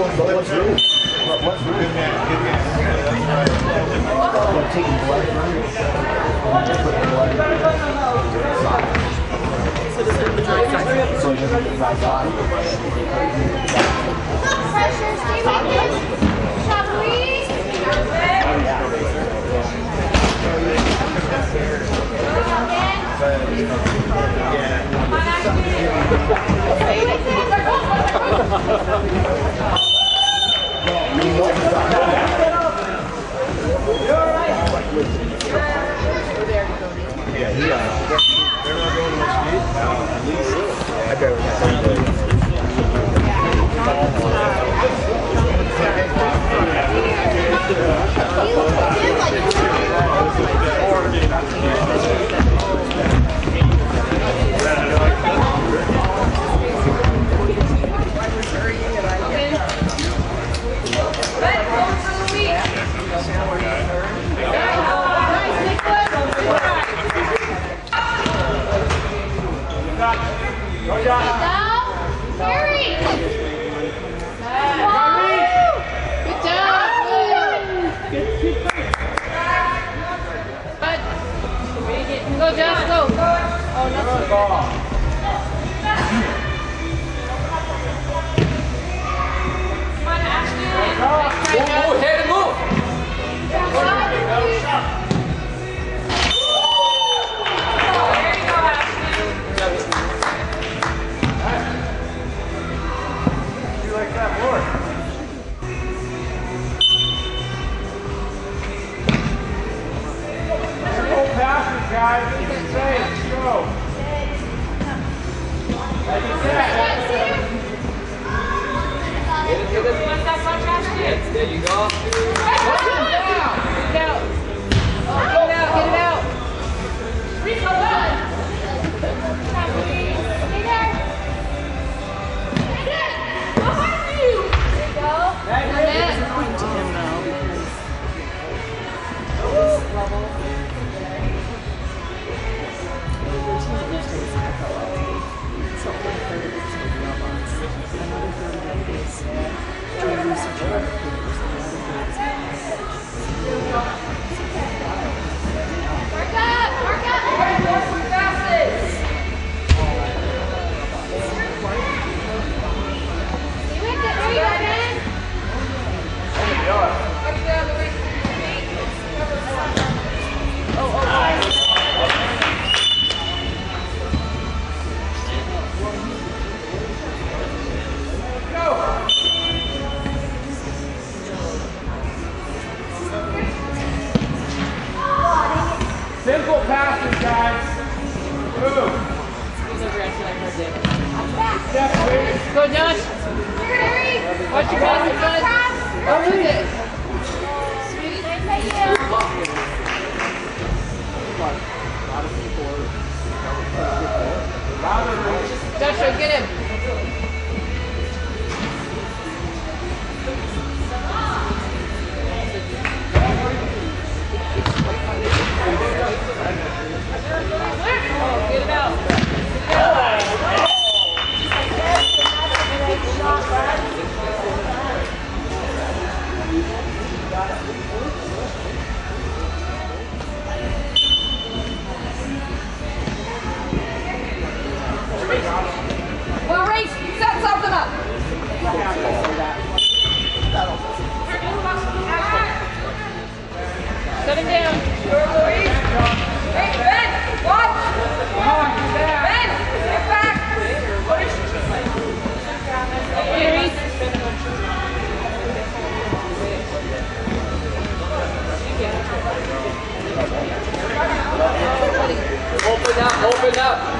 What's new? What's new? Good man, good man. They're taking blood from it. They're putting blood in it. So this is the dry side. So this is the dry side. Pressure, stay with it. There you go. go, Josh? Watch your cousin, bud. How is it? No.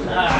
出来。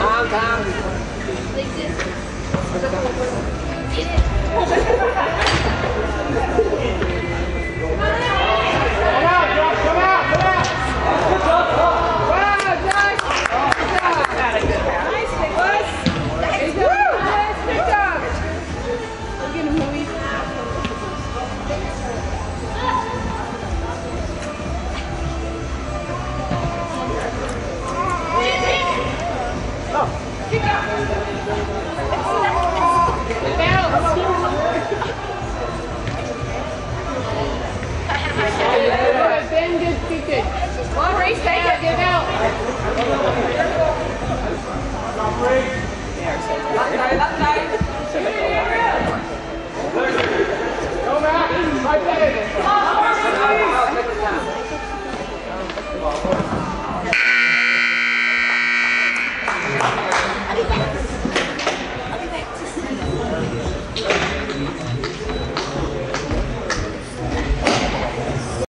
tham tham